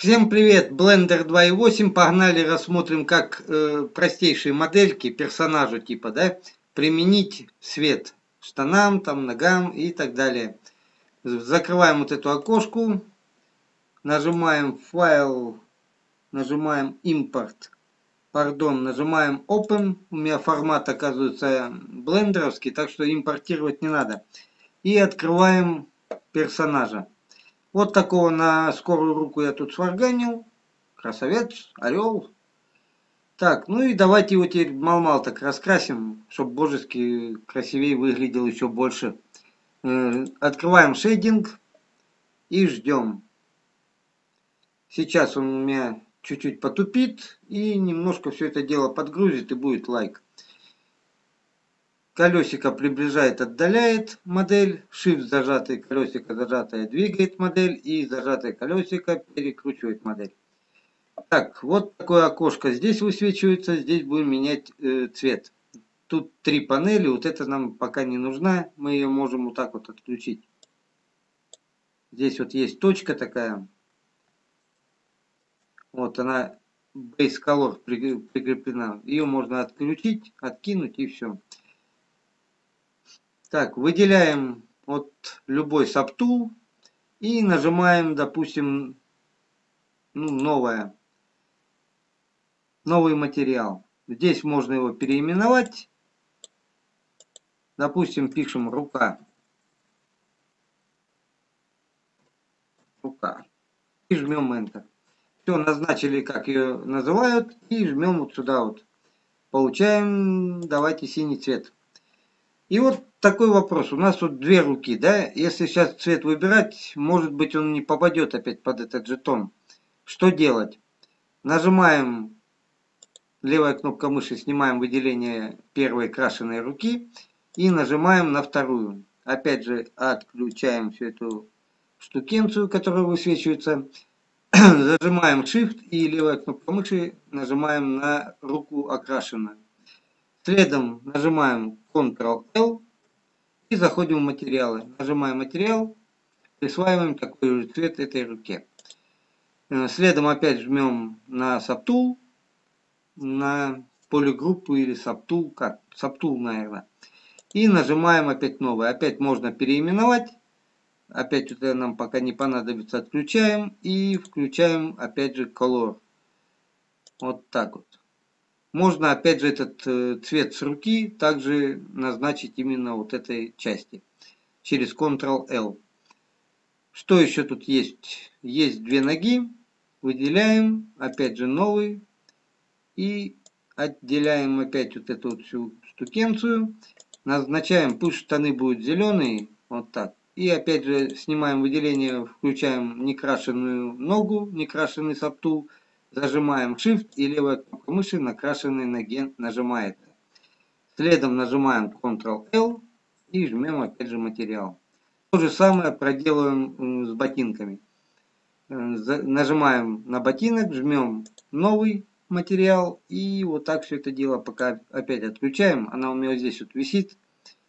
Всем привет! Blender 2.8. Погнали рассмотрим, как э, простейшие модельки, персонажу типа, да, применить свет штанам, там, ногам и так далее. Закрываем вот эту окошку, нажимаем файл, нажимаем импорт, пардон, нажимаем open. У меня формат оказывается блендеровский, так что импортировать не надо. И открываем персонажа. Вот такого на скорую руку я тут сварганил. Красавец, орел. Так, ну и давайте его теперь мал-мал так раскрасим, чтобы божески красивее выглядел еще больше. Э, открываем шейдинг и ждем. Сейчас он у меня чуть-чуть потупит и немножко все это дело подгрузит и будет лайк. Колесико приближает, отдаляет модель. Shift зажатый, колесико зажатое двигает модель. И зажатое колесико перекручивает модель. Так, вот такое окошко здесь высвечивается. Здесь будем менять э, цвет. Тут три панели. Вот это нам пока не нужна. Мы ее можем вот так вот отключить. Здесь вот есть точка такая. Вот она Base Color прикреплена. Ее можно отключить, откинуть и все. Так, выделяем вот любой саптул и нажимаем, допустим, ну, новое, новый материал. Здесь можно его переименовать. Допустим, пишем рука. Рука. И жмем Enter. Все, назначили, как ее называют, и жмем вот сюда вот. Получаем, давайте синий цвет. И вот такой вопрос. У нас тут две руки, да? Если сейчас цвет выбирать, может быть он не попадет опять под этот жетон. Что делать? Нажимаем левая кнопка мыши, снимаем выделение первой крашеной руки и нажимаем на вторую. Опять же отключаем всю эту штукенцию, которая высвечивается. Зажимаем Shift и левая кнопка мыши нажимаем на руку окрашенную. Следом нажимаем Ctrl-L и заходим в материалы. Нажимаем материал, присваиваем такой же цвет этой руке. Э, следом опять жмем на Subtool, на полигруппу или Subtool, как Subtool, наверное. И нажимаем опять новый. Опять можно переименовать. Опять это нам пока не понадобится. Отключаем и включаем опять же Color. Вот так вот. Можно опять же этот э, цвет с руки также назначить именно вот этой части через Ctrl-L. Что еще тут есть? Есть две ноги. Выделяем, опять же новый. И отделяем опять вот эту вот всю штукенцию. Назначаем, пусть штаны будут зеленые. Вот так. И опять же снимаем выделение, включаем некрашенную ногу, некрашенный саптул Зажимаем Shift и левая кнопка мыши на крашенной ноге нажимает. Следом нажимаем Ctrl-L и жмем опять же материал. То же самое проделаем с ботинками. Э, нажимаем на ботинок, жмем новый материал и вот так все это дело пока опять отключаем. Она у меня здесь вот висит.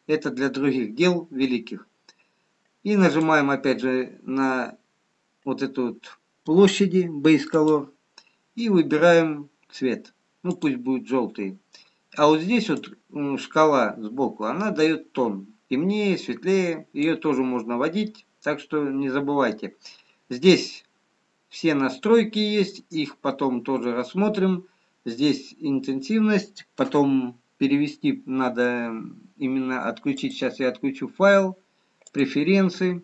Это для других дел великих. И нажимаем опять же на вот эту вот площади Base Color и выбираем цвет. Ну пусть будет желтый. А вот здесь вот шкала сбоку, она дает тон. Темнее, светлее. Ее тоже можно водить. Так что не забывайте. Здесь все настройки есть. Их потом тоже рассмотрим. Здесь интенсивность. Потом перевести надо именно отключить. Сейчас я отключу файл. Преференции.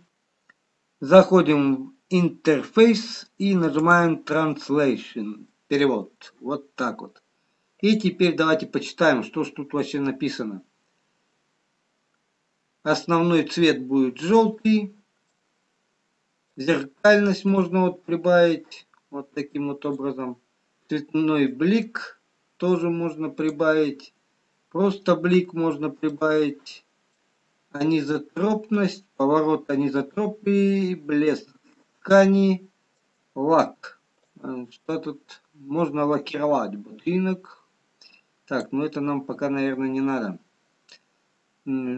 Заходим интерфейс и нажимаем Translation, перевод. Вот так вот. И теперь давайте почитаем, что ж тут вообще написано. Основной цвет будет желтый. Зеркальность можно вот прибавить вот таким вот образом. Цветной блик тоже можно прибавить. Просто блик можно прибавить. Анизотропность, поворот анизотропии, блеск ткани лак. Э, что тут можно лакировать? Ботинок. Так, ну это нам пока, наверное, не надо.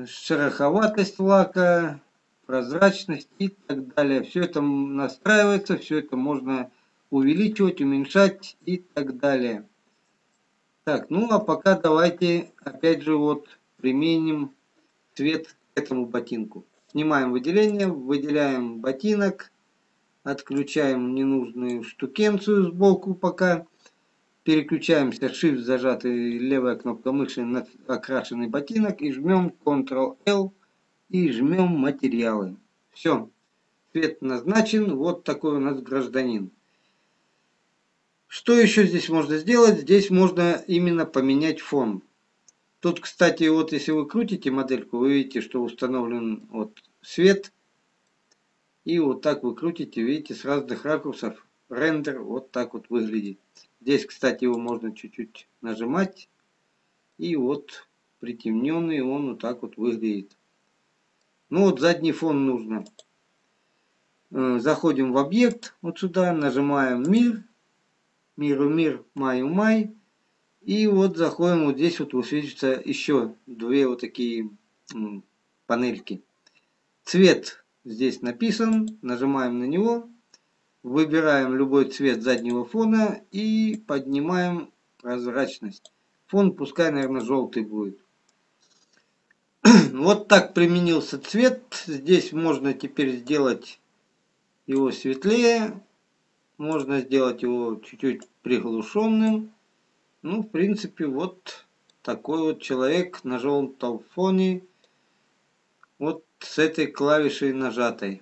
Шероховатость лака, прозрачность и так далее. Все это настраивается, все это можно увеличивать, уменьшать и так далее. Так, ну а пока давайте опять же вот применим цвет к этому ботинку. Снимаем выделение, выделяем ботинок, отключаем ненужную штукенцию сбоку пока. Переключаемся, Shift зажатый левая кнопка мыши на окрашенный ботинок и жмем Ctrl-L и жмем материалы. Все, цвет назначен, вот такой у нас гражданин. Что еще здесь можно сделать? Здесь можно именно поменять фон. Тут, кстати, вот если вы крутите модельку, вы видите, что установлен вот свет. И вот так вы крутите, видите, с разных ракурсов рендер вот так вот выглядит. Здесь, кстати, его можно чуть-чуть нажимать. И вот притемненный он вот так вот выглядит. Ну вот задний фон нужно. Э, заходим в объект, вот сюда, нажимаем мир миру мир, маю май. И вот заходим, вот здесь вот высвечивается еще две вот такие панельки. Цвет здесь написан, нажимаем на него, выбираем любой цвет заднего фона и поднимаем прозрачность. Фон пускай, наверное, желтый будет. Вот так применился цвет. Здесь можно теперь сделать его светлее, можно сделать его чуть-чуть приглушенным. Ну, в принципе, вот такой вот человек на желтом фоне. Вот с этой клавишей нажатой.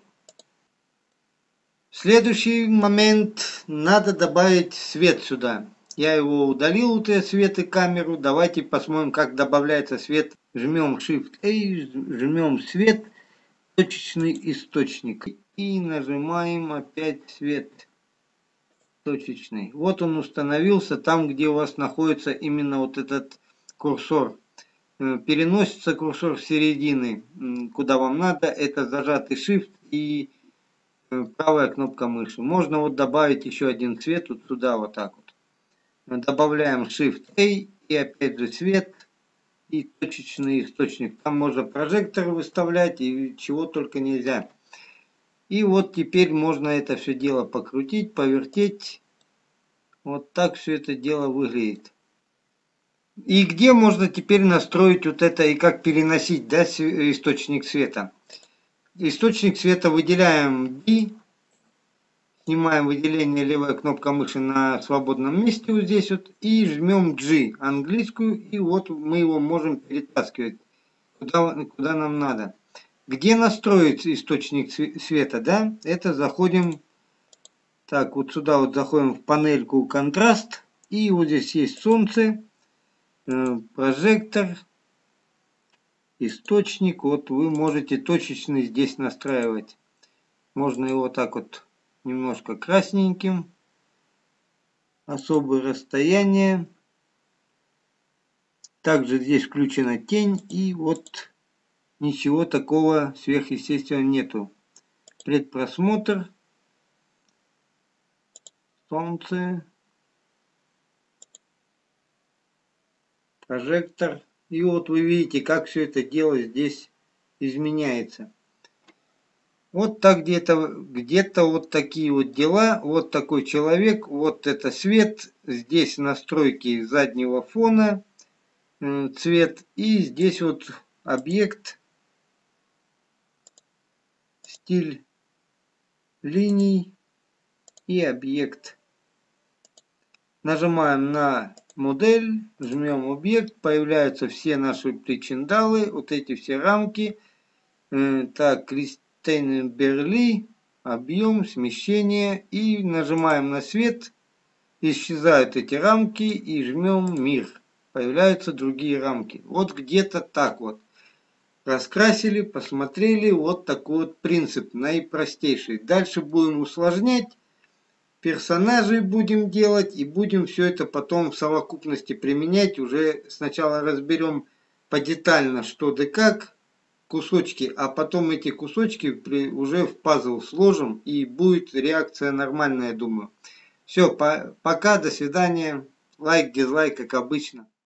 Следующий момент надо добавить свет сюда. Я его удалил, вот этот свет и камеру. Давайте посмотрим, как добавляется свет. Жмем Shift-A, жмем свет, точечный источник. И нажимаем опять свет точечный. Вот он установился там, где у вас находится именно вот этот курсор. Э, переносится курсор в середины, куда вам надо. Это зажатый Shift и э, правая кнопка мыши. Можно вот добавить еще один цвет вот сюда вот так вот. Добавляем Shift-A и опять же цвет и точечный источник. Там можно прожектор выставлять и чего только нельзя. И вот теперь можно это все дело покрутить, повертеть. Вот так все это дело выглядит. И где можно теперь настроить вот это и как переносить да, источник света? Источник света выделяем B, снимаем выделение левая кнопка мыши на свободном месте вот здесь вот и жмем G английскую и вот мы его можем перетаскивать куда, куда нам надо. Где настроить источник света, да? Это заходим, так, вот сюда вот заходим в панельку контраст. И вот здесь есть солнце, прожектор, источник. Вот вы можете точечный здесь настраивать. Можно его так вот немножко красненьким. Особое расстояние. Также здесь включена тень. И вот ничего такого сверхъестественного нету. Предпросмотр. Солнце. Прожектор. И вот вы видите, как все это дело здесь изменяется. Вот так где-то где-то вот такие вот дела. Вот такой человек. Вот это свет. Здесь настройки заднего фона. Цвет. И здесь вот объект стиль линий и объект. Нажимаем на модель, жмем объект, появляются все наши причиндалы, вот эти все рамки. Э, так, Кристейн Берли, объем, смещение и нажимаем на свет, исчезают эти рамки и жмем мир. Появляются другие рамки. Вот где-то так вот раскрасили, посмотрели, вот такой вот принцип, наипростейший. Дальше будем усложнять, персонажей будем делать и будем все это потом в совокупности применять. Уже сначала разберем подетально что да как, кусочки, а потом эти кусочки при, уже в пазл сложим и будет реакция нормальная, думаю. Все, по, пока, до свидания. Лайк, дизлайк, как обычно.